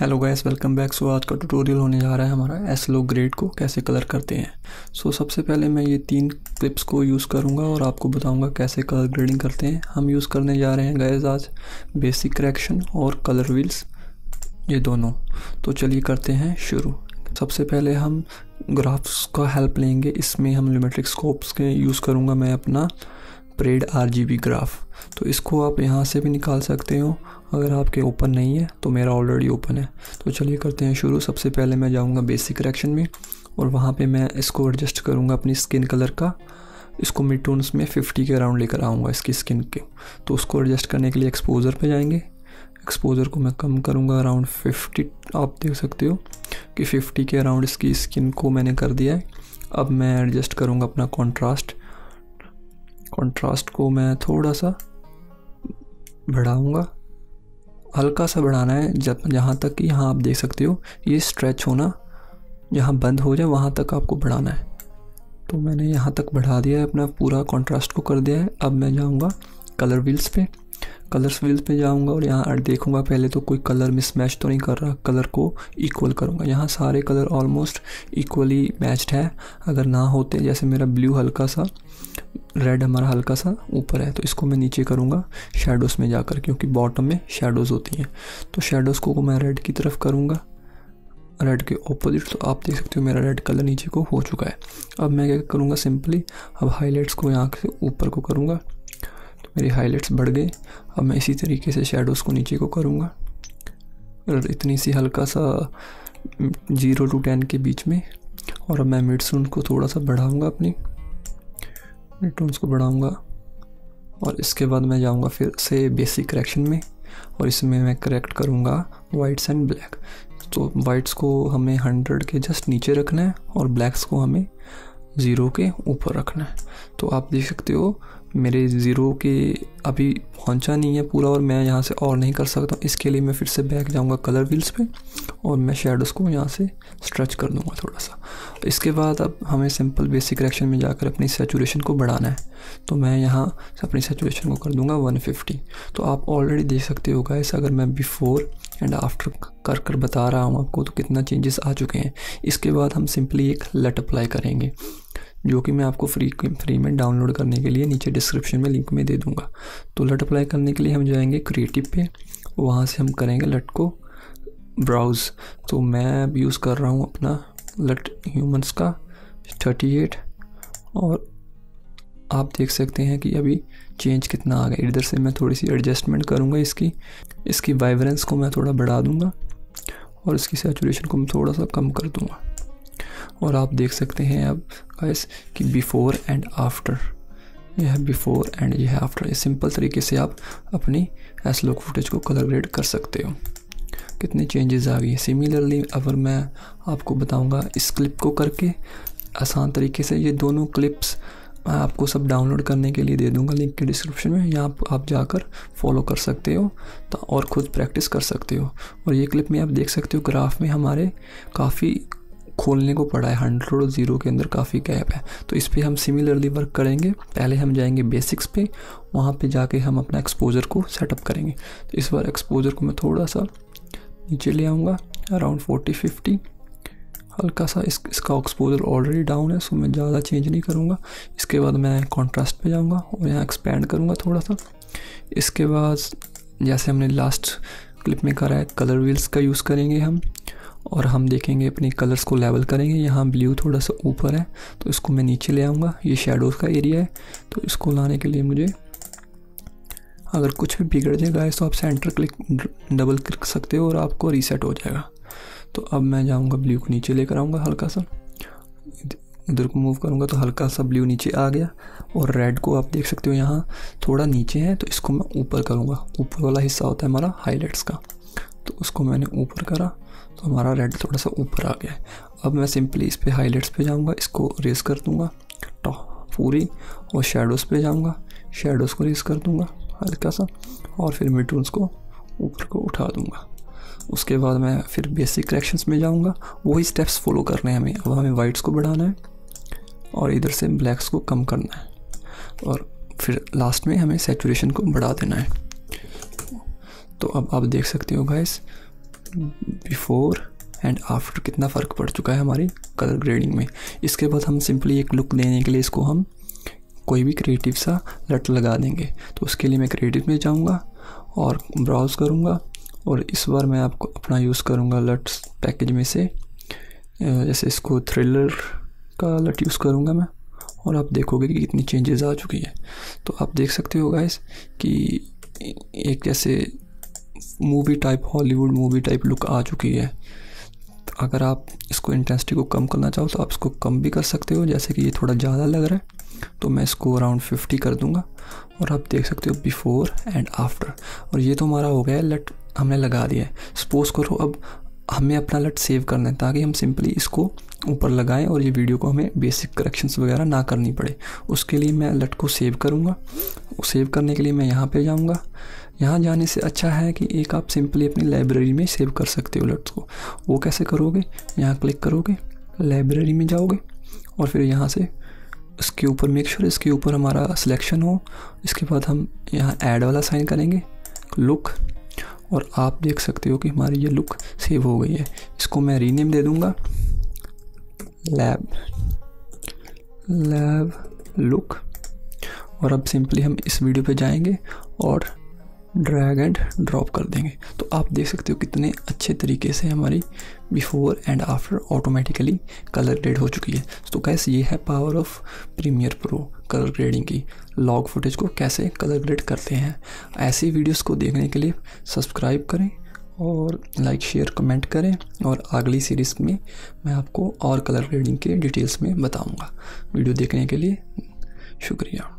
Hello guys welcome back so आज का tutorial होने जा रहा है हमारा एस लो ग्रेड को कैसे कलर करते हैं। सो so, सबसे पहले मैं ये तीन क्लिप्स को यूज़ करूँगा और आपको बताऊँगा कैसे कलर ग्रेडिंग करते हैं। हम यूज़ करने जा रहे हैं गैस आज बेसिक करेक्शन और कलर व्हील्स ये दोनों। तो चलिए करते हैं शुरू। सबसे पहले हम ग्राफ्स का हेल्प लेंगे। इसमें हम लिमेट्रिक स्कोप्स के यूज़ करूँगा मैं अपना। प्रेड आरजीबी ग्राफ तो इसको आप यहाँ से भी निकाल सकते हो। अगर आपके ओपन नहीं है तो मेरा ऑलरेडी ओपन है। तो चलिए करते हैं शुरू। सबसे पहले मैं जाऊँगा बेसिक करेक्शन में और वहाँ पे मैं इसको एडजस्ट करूँगा अपनी स्किन कलर का। इसको मिड टोन्स में 50 के अराउंड लेकर आऊँगा इसकी स्किन के। तो उसको एडजस्ट करने के लिए एक्सपोज़र पे जाएँगे। एक्सपोज़र को मैं कम करूँगा अराउंड 50 आप देख सकते हो कि 50 के अराउंड इसकी स्किन को मैंने कर दिया है। अब मैं एडजस्ट करूँगा अपना कॉन्ट्रास्ट कॉन्ट्रास्ट को मैं थोड़ा सा बढ़ाऊँगा। हल्का सा बढ़ाना है, जब जहाँ तक कि यहाँ आप देख सकते हो, ये स्ट्रेच होना जहाँ बंद हो जाए, वहाँ तक आपको बढ़ाना है। तो मैंने यहाँ तक बढ़ा दिया है, अपना पूरा कॉन्ट्रास्ट को कर दिया है। अब मैं जाऊँगा कलर व्हील्स पे। कलर्स व्हील्स पे जाऊँगा और यहाँ देखूँगा। पहले तो कोई कलर मिसमैच तो नहीं कर रहा कलर को इक्वल करूँगा। यहाँ सारे कलर ऑलमोस्ट इक्वली मैच्ड है। अगर ना होते, जैसे मेरा ब्लू हल्का सा रेड हमारा हल्का सा ऊपर है तो इसको मैं नीचे करूँगा शेडोज़ में जाकर, क्योंकि बॉटम में शेडोज़ होती हैं। तो शेडोज़ को मैं रेड की तरफ़ करूँगा रेड के ऑपोजिट तो आप देख सकते हो मेरा रेड कलर नीचे को हो चुका है। अब मैं क्या करूँगा सिंपली अब हाईलाइट्स को यहाँ से ऊपर को करूँगा तो मेरी हाईलाइट्स बढ़ गए। अब मैं इसी तरीके से शेडोज़ को नीचे को करूँगा। और इतनी सी हल्का सा ज़ीरो टू टेन के बीच में, और अब मैं मिड को थोड़ा सा बढ़ाऊँगा अपनी। टोन्स को बढ़ाऊँगा और इसके बाद मैं जाऊँगा फिर से बेसिक करेक्शन में और इसमें मैं करेक्ट करूँगा वाइट्स एंड ब्लैक तो वाइट्स को हमें हंड्रेड के जस्ट नीचे रखना है और ब्लैक्स को हमें ज़ीरो के ऊपर रखना है। तो आप देख सकते हो मेरे ज़ीरो के अभी पहुँचा नहीं है पूरा और मैं यहाँ से और नहीं कर सकता। इसके लिए मैं फिर से बैक जाऊँगा कलर व्हील्स पे और मैं शेडोज़ को यहाँ से स्ट्रेच कर दूँगा थोड़ा सा। इसके बाद अब हमें सिंपल बेसिक रेक्शन में जाकर अपनी सेचुरेशन को बढ़ाना है। तो मैं यहाँ अपनी सेचुरेशन को कर दूँगा 150 तो आप ऑलरेडी देख सकते हो गाइस अगर मैं बिफ़ोर एंड आफ्टर कर कर बता रहा हूँ आपको तो कितना चेंजेस आ चुके हैं। इसके बाद हम सिंपली एक लट अप्लाई करेंगे। जो कि मैं आपको फ्री फ्री में डाउनलोड करने के लिए नीचे डिस्क्रिप्शन में लिंक में दे दूँगा। तो लट अप्लाई करने के लिए हम जाएँगे क्रिएटिव पे। वहाँ से हम करेंगे लट को ब्राउज़ तो मैं अब यूज़ कर रहा हूँ अपना लट ह्यूमंस का थर्टी एट और आप देख सकते हैं कि अभी चेंज कितना आ गया। इधर से मैं थोड़ी सी एडजस्टमेंट करूँगा इसकी। इसकी वाइब्रेंस को मैं थोड़ा बढ़ा दूँगा। और इसकी सेचुरेशन को मैं थोड़ा सा कम कर दूँगा। और आप देख सकते हैं अब गाइस कि बिफ़ोर एंड आफ्टर यह है बिफ़ोर एंड यह है आफ्टर ये सिंपल तरीके से आप अपनी एस लुक फुटेज को कलर ग्रेड कर सकते हो। कितने चेंजेस आ गई सिमिलरली अगर मैं आपको बताऊँगा इस क्लिप को करके, आसान तरीके से ये दोनों क्लिप्स मैं आपको सब डाउनलोड करने के लिए दे दूँगा। लिंक के डिस्क्रिप्शन में यहाँ आप जाकर फॉलो कर सकते हो तो और ख़ुद प्रैक्टिस कर सकते हो। और ये क्लिप में आप देख सकते हो ग्राफ में हमारे काफ़ी खोलने को पड़ा है। हंड्रेड और ज़ीरो के अंदर काफ़ी गैप है। तो इस पर हम सिमिलरली वर्क करेंगे। पहले हम जाएँगे बेसिक्स पे, वहाँ पे जाके हम अपना एक्सपोजर को सेटअप करेंगे। तो इस बार एक्सपोजर को मैं थोड़ा सा नीचे ले आऊँगा अराउंड फोर्टी फिफ्टी हल्का सा इस, इसका एक्सपोजर ऑलरेडी डाउन है सो मैं ज़्यादा चेंज नहीं करूँगा। इसके बाद मैं कॉन्ट्रास्ट पे जाऊँगा और यहाँ एक्सपेंड करूँगा थोड़ा सा इसके बाद, जैसे हमने लास्ट क्लिप में करा है कलर व्हील्स का यूज़ करेंगे हम। और हम देखेंगे अपने कलर्स को लेवल करेंगे। यहाँ ब्लू थोड़ा सा ऊपर है तो इसको मैं नीचे ले आऊँगा। ये शेडोज़ का एरिया है तो इसको लाने के लिए मुझे अगर कुछ भी बिगड़ जाएगा तो आप सेंटर क्लिक डबल क्लिक सकते हो और आपको रीसेट हो जाएगा। तो अब मैं जाऊँगा ब्लू को नीचे लेकर आऊँगा हल्का सा। इधर को मूव करूँगा तो हल्का सा ब्लू नीचे आ गया और रेड को आप देख सकते हो यहाँ थोड़ा नीचे है तो इसको मैं ऊपर करूँगा। ऊपर वाला हिस्सा होता है हमारा हाईलाइट्स का। तो उसको मैंने ऊपर करा तो हमारा रेड थोड़ा सा ऊपर आ गया है। अब मैं सिंपली इस पर हाईलाइट्स पे जाऊँगा, इसको रेस कर दूँगा पूरी, और शेडोज़ पे जाऊँगा शेडोज़ को रेस कर दूँगा, हल्का सा, और फिर मिड को ऊपर को उठा दूँगा। उसके बाद मैं फिर बेसिक करेक्शंस में जाऊँगा, वही स्टेप्स फॉलो करने हैं हमें। अब हमें वाइट्स को बढ़ाना है, और इधर से ब्लैक्स को कम करना है, और फिर लास्ट में हमें सेचुरेशन को बढ़ा देना है। तो अब आप देख सकते हो गाइस बिफोर एंड आफ्टर कितना फ़र्क पड़ चुका है हमारी कलर ग्रेडिंग में। इसके बाद हम सिंपली एक लुक देने के लिए इसको हम कोई भी क्रिएटिव सा लट लगा देंगे। तो उसके लिए मैं क्रिएटिव में जाऊँगा और ब्राउज़ करूँगा और इस बार मैं आपको अपना यूज़ करूँगा लट पैकेज में से। जैसे इसको थ्रिलर का लट यूज़ करूँगा मैं और आप देखोगे कि कितनी चेंजेस आ चुकी है। तो आप देख सकते हो गाइस कि एक जैसे movie type Hollywood movie type look आ चुकी है। अगर आप इसको इंटेंसिटी को कम करना चाहो तो आप इसको कम भी कर सकते हो, जैसे कि ये थोड़ा ज़्यादा लग रहा है तो मैं इसको अराउंड फिफ्टी कर दूँगा। और आप देख सकते हो बिफोर एंड आफ्टर और ये तो हमारा हो गया है लट, हमने लगा दिया है। सपोज़ करो अब हमें अपना लट सेव करना है, ताकि हम सिंपली इसको ऊपर लगाएँ और ये वीडियो को हमें बेसिक करेक्शंस वगैरह ना करनी पड़े। उसके लिए मैं लट को सेव करूँगा। सेव करने के लिए मैं यहाँ पे जाऊँगा। यहाँ जाने से अच्छा है कि एक आप सिंपली अपनी लाइब्रेरी में सेव कर सकते हो लट्स को। वो कैसे करोगे? यहाँ क्लिक करोगे लाइब्रेरी में जाओगे और फिर यहाँ से इसके ऊपर मेक श्योर इसके ऊपर हमारा सिलेक्शन हो। इसके बाद हम यहाँ ऐड वाला साइन करेंगे लुक और आप देख सकते हो कि हमारी ये लुक सेव हो गई है। इसको मैं रीनेम दे दूँगा लैब लैब लुक और अब सिंपली हम इस वीडियो पे जाएँगे और ड्रैग एंड ड्रॉप कर देंगे। तो आप देख सकते हो कितने अच्छे तरीके से हमारी before and after automatically colour grade हो चुकी है। तो कैसे ये है power of premiere pro colour grading की। लॉग फुटेज को कैसे कलर ग्रेड करते हैं? ऐसी वीडियोस को देखने के लिए सब्सक्राइब करें और लाइक शेयर कमेंट करें और अगली सीरीज़ में मैं आपको और कलर ग्रेडिंग के डिटेल्स में बताऊँगा। वीडियो देखने के लिए शुक्रिया।